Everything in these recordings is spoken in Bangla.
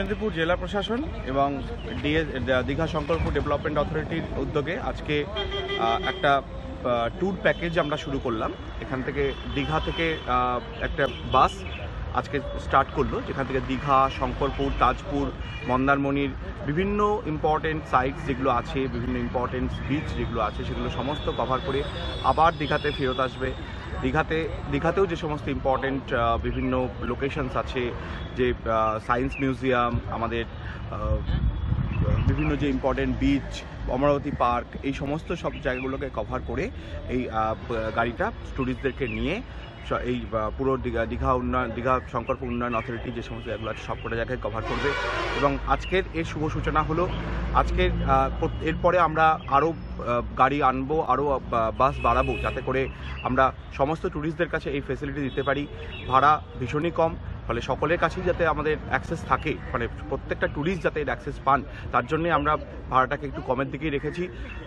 মেদিনীপুর জেলা প্রশাসন এবং ডিএ দীঘা শঙ্করপুর ডেভেলপমেন্ট অথরিটির উদ্যোগে আজকে একটা ট্যুর প্যাকেজ আমরা শুরু করলাম। এখান থেকে দীঘা থেকে একটা বাস আজকে স্টার্ট করল। যেখান থেকে দীঘা, শঙ্করপুর, তাজপুর, মন্দারমণির বিভিন্ন ইম্পর্টেন্ট সাইটস যেগুলো আছে, বিভিন্ন ইম্পর্টেন্ট বিচ যেগুলো আছে, সেগুলো সমস্ত কভার করে আবার দীঘাতে ফেরত আসবে। দীঘাতে, দীঘাতেও যে সমস্ত ইম্পর্টেন্ট বিভিন্ন লোকেশনস আছে, যে সায়েন্স মিউজিয়াম আমাদের বিভিন্ন যে ইম্পর্টেন্ট বিচ অমরাবতী পার্ক এই সমস্ত সব জায়গাগুলোকে কভার করে এই গাড়িটা ট্যুরিস্টদেরকে নিয়ে এই পুরো দীঘা দীঘা উন্নয়ন, দীঘা শঙ্করপুর উন্নয়ন অথরিটি যে সমস্ত জায়গাগুলো আছে সবকটা জায়গায় কভার করবে। এবং আজকের এর শুভ সূচনা হলো, আজকের এরপরে আমরা আরও গাড়ি আনব আরও বাস বাড়াবো, যাতে করে আমরা সমস্ত ট্যুরিস্টদের কাছে এই ফেসিলিটি দিতে পারি। ভাড়া ভীষণই কম ফলে সকলের কাছেই যাতে আমাদের অ্যাক্সেস থাকে মানে প্রত্যেকটা ট্যুরিস্ট যাতে এর অ্যাক্সেস পান, তার জন্যে আমরা ভাড়াটাকে একটু কমের দিকেই রেখেছি।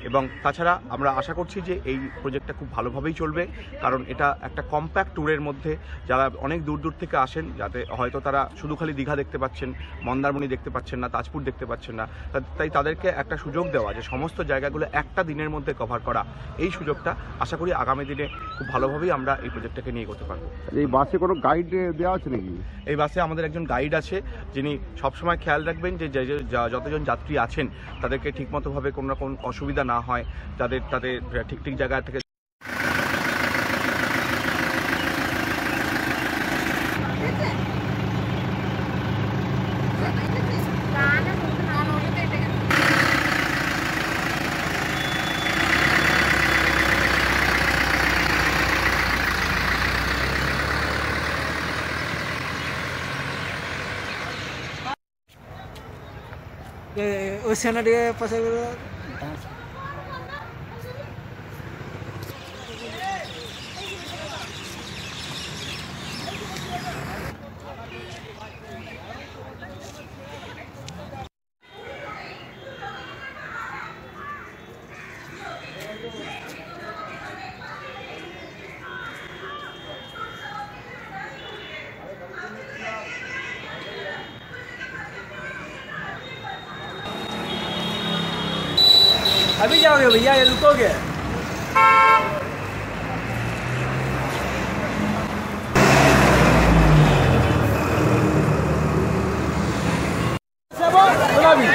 এবং তাছাড়া আমরা আশা করছি যে এই প্রজেক্টটা খুব ভালোভাবেই চলবে, কারণ এটা একটা কম্প্যাক্ট ট্যুরের মধ্যে যারা অনেক দূর দূর থেকে আসেন, যাতে হয়তো তারা শুধু খালি দীঘা দেখতে পাচ্ছেন, মন্দারমণি দেখতে পাচ্ছেন না, তাজপুর দেখতে পাচ্ছেন না তাই তাদেরকে একটা সুযোগ দেওয়া যে সমস্ত জায়গাগুলো একটা দিনের মধ্যে কভার করা, এই সুযোগটা আশা করি আগামী দিনে খুব ভালোভাবেই আমরা এই প্রজেক্টটাকে নিয়ে করতে পারব। এই বাসে কোনো গাইড দেওয়া আছে নাকি? এই বাসে আমাদের একজন গাইড আছে, যিনি সবসময় খেয়াল রাখবেন যে যতজন যাত্রী আছেন, তাদেরকে ঠিকমতোভাবে কোনো রকম অসুবিধা না হয়, তাদের তাদের ঠিক ঠিক জায়গা থেকে Oceana de Paseo अभी जाओगे भैया? ये रुकोगे गुलाबी।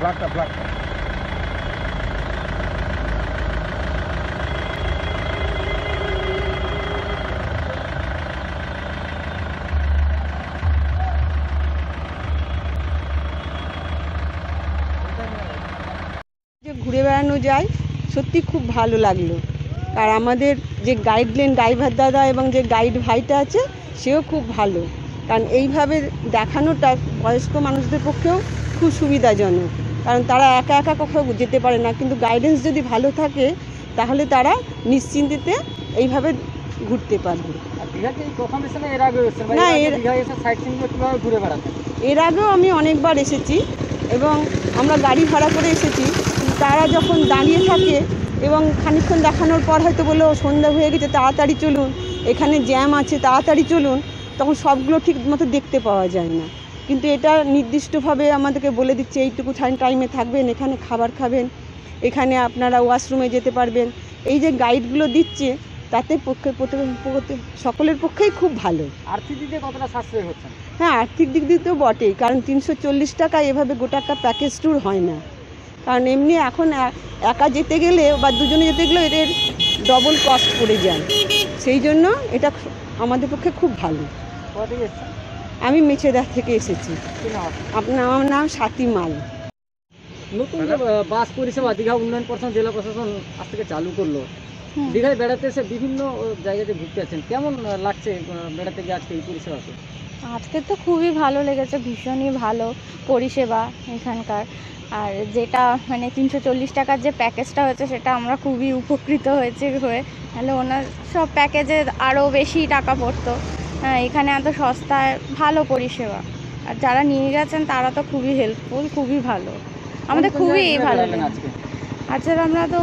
ফ্ল্যাটটা ফ্ল্যাটটা ঘুরে বেড়ানো যায়, সত্যি খুব ভালো লাগল। আর আমাদের যে গাইডলাইন ড্রাইভার দাদা এবং যে গাইড ভাইটা আছে, সেও খুব ভালো। কারণ এইভাবে দেখানোটা বয়স্ক মানুষদের পক্ষেও খুব সুবিধাজনক। কারণ তারা একা একা কোথাও যেতে পারে না। কিন্তু গাইডেন্স যদি ভালো থাকে তাহলে তারা নিশ্চিন্তিতে এইভাবে ঘুরতে পারবে। না এর আগেও আমি অনেকবার এসেছি এবং আমরা গাড়ি ভাড়া করে এসেছি। তারা যখন দাঁড়িয়ে থাকে এবং খানিকক্ষণ দেখানোর পর হয়তো বলল সন্ধ্যা হয়ে গেছে তাড়াতাড়ি চলুন। এখানে জ্যাম আছে তাড়াতাড়ি চলুন। তখন সবগুলো ঠিক মতো দেখতে পাওয়া যায় না। কিন্তু এটা নির্দিষ্টভাবে আমাদেরকে বলে দিচ্ছে এইটুকু টাইমে থাকবেন এখানে খাবার খাবেন এখানে আপনারা ওয়াশরুমে যেতে পারবেন। এই যে গাইডগুলো দিচ্ছে তাতে পক্ষে সকলের পক্ষেই খুব ভালো। আর্থিক দিক দিয়ে কতটা সাশ্রয় হচ্ছে? হ্যাঁ আর্থিক দিক দিয়ে তো বটেই কারণ তিনশো চল্লিশ টাকা এভাবে গোটা একটা প্যাকেজ ট্যুর হয় না। কারণ এমনি এখন একা যেতে গেলে বা দুজনে যেতে গেলে এদের ডবল কস্ট পড়ে যায়। সেই জন্য এটা আমাদের পক্ষে খুব ভালো। আমি মেছেদা থেকে এসেছি। আপনার? আমার নাম সাথী মাল। নতুন যে বাস পরিষেবা দীঘা উন্নয়ন পর্ষদ জেলা প্রশাসন আজ থেকে চালু করল। দীঘায় বেড়াতে এসে বিভিন্ন জায়গাতে ঘুরতে আছেন কেমন লাগছে বেড়াতে গিয়ে আজকে এই পরিষেবাতে আজকে তো খুবই ভালো লেগেছে ভীষণই ভালো পরিষেবা এখানকার। আর যেটা মানে তিনশো চল্লিশ টাকার যে প্যাকেজটা হয়েছে সেটা আমরা খুবই উপকৃত হয়েছে হয়ে। তাহলে ওনার সব প্যাকেজে আরও বেশি টাকা পড়তো। এখানে এত সস্তায় ভালো পরিষেবা। আর যারা নিয়ে গেছেন তারা তো খুবই হেল্পফুল খুবই ভালো। আমাদের খুবই ভালো লাগে। আচ্ছা আমরা তো